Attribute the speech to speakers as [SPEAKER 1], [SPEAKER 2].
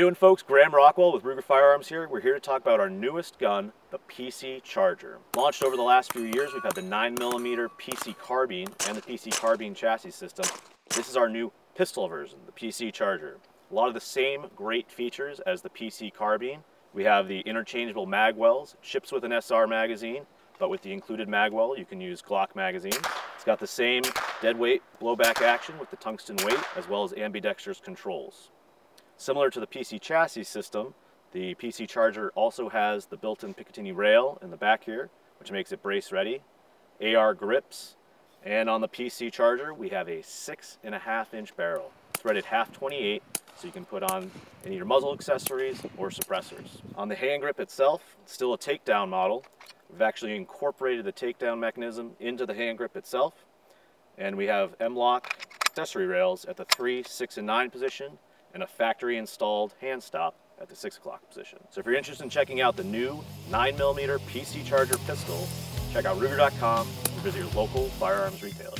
[SPEAKER 1] Doing folks? Graham Rockwell with Ruger Firearms here. We're here to talk about our newest gun, the PC Charger. Launched over the last few years, we've had the 9mm PC Carbine and the PC Carbine chassis system. This is our new pistol version, the PC Charger. A lot of the same great features as the PC Carbine. We have the interchangeable mag wells, ships with an SR magazine, but with the included mag well, you can use Glock magazine. It's got the same dead weight blowback action with the tungsten weight, as well as ambidextrous controls. Similar to the PC chassis system, the PC Charger also has the built-in Picatinny rail in the back here, which makes it brace ready, AR grips, and on the PC Charger we have a six and a half inch barrel, threaded half 28, so you can put on any of your muzzle accessories or suppressors. On the hand grip itself, it's still a takedown model. We've actually incorporated the takedown mechanism into the hand grip itself, and we have M-LOK accessory rails at the 3, 6, and 9 position, and a factory installed hand stop at the 6 o'clock position. So if you're interested in checking out the new 9mm PC Charger pistol, check out Ruger.com or visit your local firearms retailer.